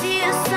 see you soon.